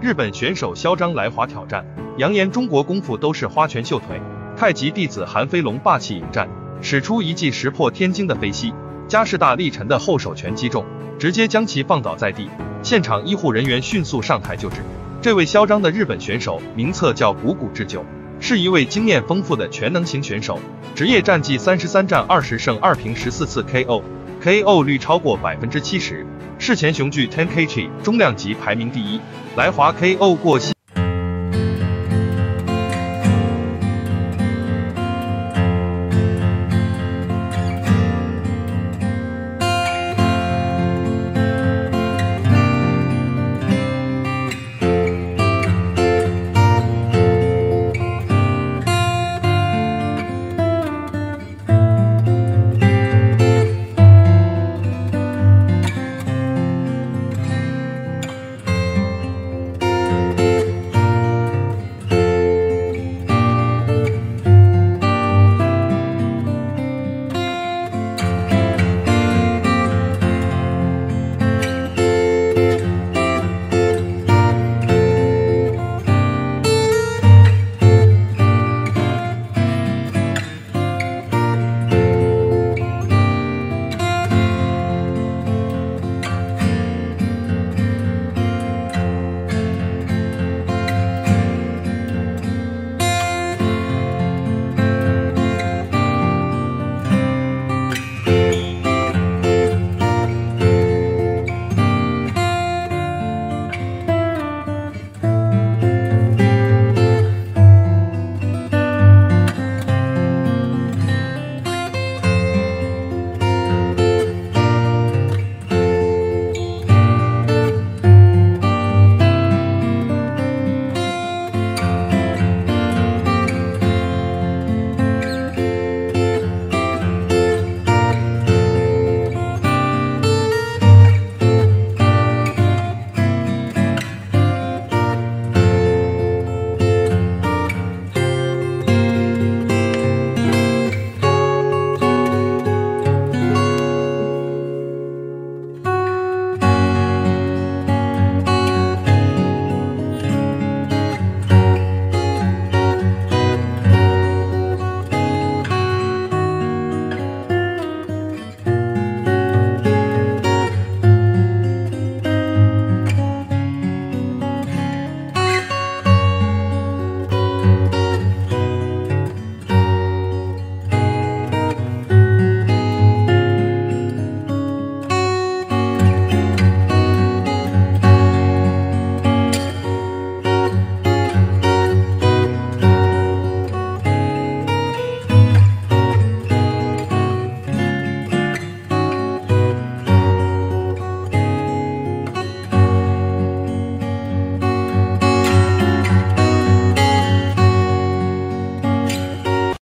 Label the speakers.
Speaker 1: 日本选手嚣张来华挑战，扬言中国功夫都是花拳绣腿。太极弟子韩飞龙霸气迎战，使出一记石破天惊的飞膝，加士大力沉的后手拳击中，直接将其放倒在地。现场医护人员迅速上台救治。这位嚣张的日本选手名册叫谷谷智久，是一位经验丰富的全能型选手，职业战绩三十三战二十胜二平十四次 KO KO 率超过百分之七十。世前雄踞 10kg 中量级排名第一，来华 KO 过西。